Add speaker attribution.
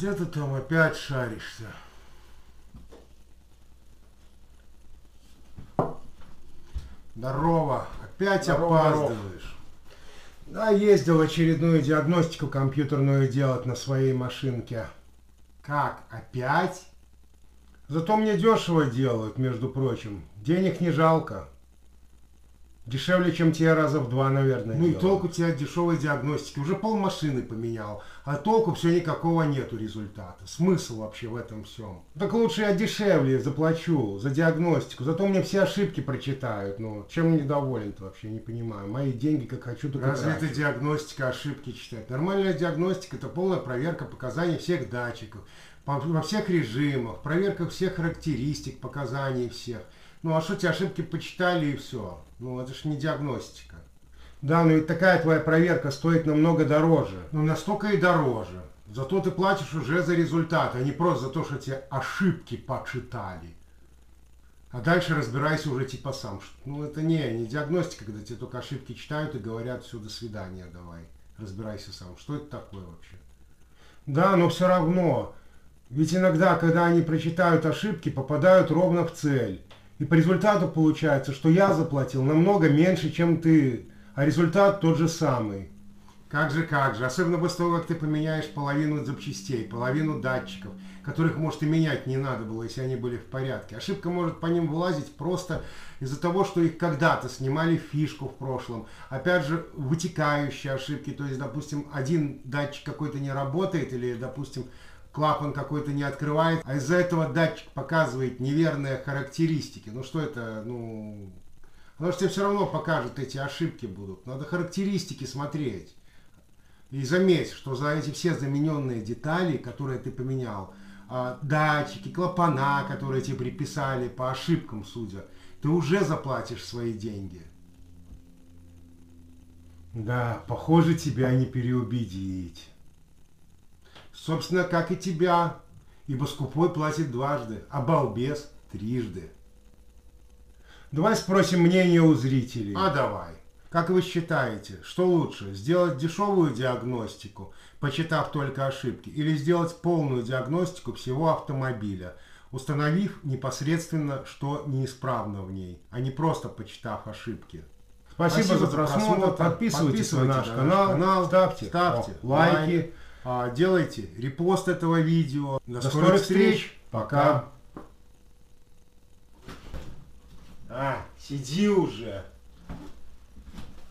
Speaker 1: Где ты там опять шаришься? Здорово. Опять
Speaker 2: Здорово,
Speaker 1: опаздываешь. Да, ездил очередную диагностику компьютерную делать на своей машинке. Как, опять? Зато мне дешево делают, между прочим. Денег не жалко. Дешевле, чем тебе раза в два, наверное. Ну и толку тебе от дешевой диагностики. Уже пол машины поменял. А толку все никакого нету результата. Смысл вообще в этом всем? Так лучше я дешевле заплачу за диагностику. Зато мне все ошибки прочитают. Ну, чем недоволен-то вообще, не понимаю. Мои деньги как хочу, так
Speaker 2: Разве
Speaker 1: это диагностика ошибки читать? Нормальная диагностика это полная проверка показаний всех датчиков. Во всех режимах, проверка всех характеристик, показаний всех. Ну а что тебе ошибки почитали и все? Ну это ж не диагностика. Да, но ведь такая твоя проверка стоит намного дороже. Ну настолько и дороже. Зато ты платишь уже за результат, а не просто за то, что тебе ошибки почитали. А дальше разбирайся уже типа сам. Ну это не, не диагностика, когда тебе только ошибки читают и говорят, все, до свидания, давай. Разбирайся сам. Что это такое вообще? Да, но все равно. Ведь иногда, когда они прочитают ошибки, попадают ровно в цель. И по результату получается, что я заплатил намного меньше, чем ты, а результат тот же самый. Как же, как же. Особенно после того, как ты поменяешь половину запчастей, половину датчиков, которых, может, и менять не надо было, если они были в порядке. Ошибка может по ним вылазить просто из-за того, что их когда-то снимали фишку в прошлом. Опять же, вытекающие ошибки. То есть, допустим, один датчик какой-то не работает или, допустим, клапан какой-то не открывает, а из-за этого датчик показывает неверные характеристики. Ну что это, ну... Потому что тебе все равно покажут эти ошибки будут. Надо характеристики смотреть. И заметь, что за эти все замененные детали, которые ты поменял, а, датчики, клапана, которые тебе приписали по ошибкам, судя, ты уже заплатишь свои деньги. Да, похоже, тебя не переубедить. Собственно, как и тебя, ибо скупой платит дважды, а балбес трижды. Давай спросим мнение у зрителей. А давай. Как вы считаете, что лучше, сделать дешевую диагностику, почитав только ошибки, или сделать полную диагностику всего автомобиля, установив непосредственно, что неисправно в ней, а не просто почитав ошибки? Спасибо, за просмотр. Подписывайтесь, на наш канал, ставьте, ставьте лайки, а, делайте репост этого видео. До, скорых встреч. Пока. А, сиди уже.